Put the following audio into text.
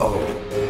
oh.